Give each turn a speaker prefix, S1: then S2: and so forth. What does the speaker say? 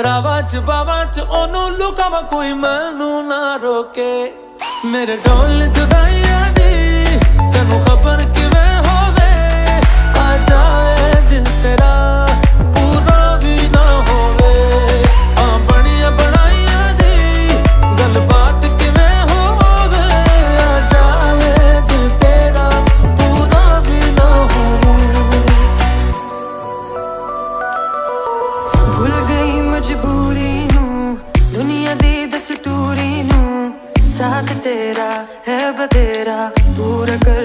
S1: ਰਾਵਾਂ ਚ ਬਾਵਾਂ ਚ ਉਹਨੂੰ ਲੁਕਾਵਾਂ ਕੋਈ ਮੈਨੂੰ ਨਾ ਰੋਕੇ। ਮੇਰੇ ਢੋਲ ਜੁਦਾਈਆਂ ਦੀ ਤੈਨੂੰ ਖਬਰ ਕਿਵੇਂ ਹੋਵੇ? ਆ ਜਾਵੇ ਦਿਲ ਤੇਰਾ, ਪੂਰਾ ਵੀ ਨਾ ਹੋਵੇ। ਆ ਬਣੀਆਂ ਬਣਾਈਆਂ ਦੀ ਗੱਲਬਾਤ ਕਿਵੇਂ ਹੋਵੇ? ਆ ਜਾਵੇ ਦਿਲ ਤੇਰਾ, ਪੂਰਾ ਵੀ ਨਾ ਹੋਵੇ।
S2: ਭੁੱਲ ਮਜਬੂਰੀ ਨੂੰ ਦੁਨੀਆ ਦੀ ਦਸਤੂਰੀ ਨੂੰ ਸਾਥ ਤੇਰਾ ਹੈ ਬਤੇਰਾ ਪੂਰਾ ਕਰ